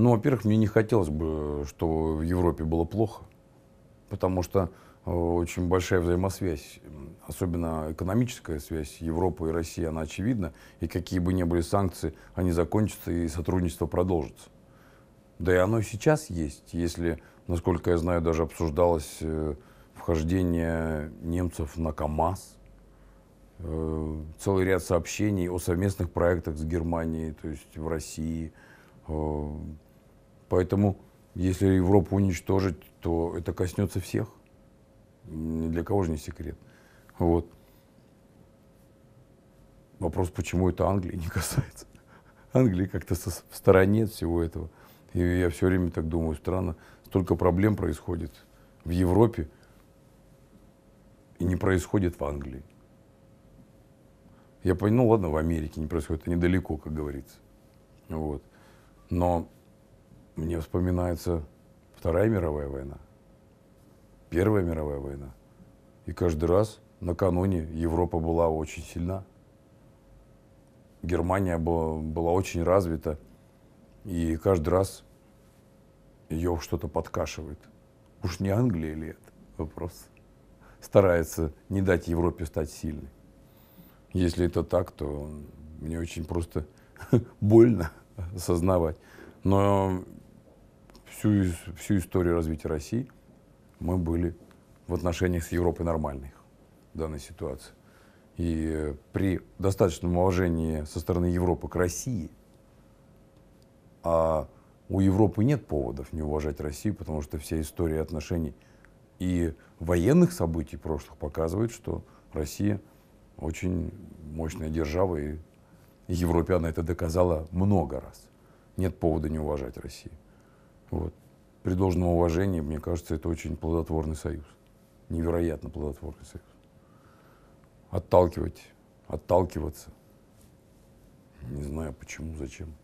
Ну, во-первых, мне не хотелось бы, что в Европе было плохо, потому что э, очень большая взаимосвязь, особенно экономическая связь Европы и России, она очевидна, и какие бы ни были санкции, они закончатся и сотрудничество продолжится. Да и оно сейчас есть, если, насколько я знаю, даже обсуждалось э, вхождение немцев на КАМАЗ, э, целый ряд сообщений о совместных проектах с Германией, то есть в России. Поэтому, если Европу уничтожить, то это коснется всех. Ни для кого же не секрет. Вот. Вопрос, почему это Англии не касается. Англия как-то в стороне от всего этого. И я все время так думаю, странно, столько проблем происходит в Европе, и не происходит в Англии. Я понял, ну ладно, в Америке не происходит, это недалеко, как говорится. Вот. Но мне вспоминается Вторая мировая война, Первая мировая война. И каждый раз накануне Европа была очень сильна. Германия была, была очень развита. И каждый раз ее что-то подкашивает. Уж не Англия ли это? Вопрос старается не дать Европе стать сильной. Если это так, то мне очень просто больно осознавать. Но всю, всю историю развития России мы были в отношениях с Европой нормальных в данной ситуации. И при достаточном уважении со стороны Европы к России, а у Европы нет поводов не уважать Россию, потому что вся история отношений – и военных событий прошлых показывает, что Россия очень мощная держава, и Европе она это доказала много раз. Нет повода не уважать Россию. Вот. При должном уважении, мне кажется, это очень плодотворный союз. Невероятно плодотворный союз. Отталкивать, отталкиваться. Не знаю почему, зачем.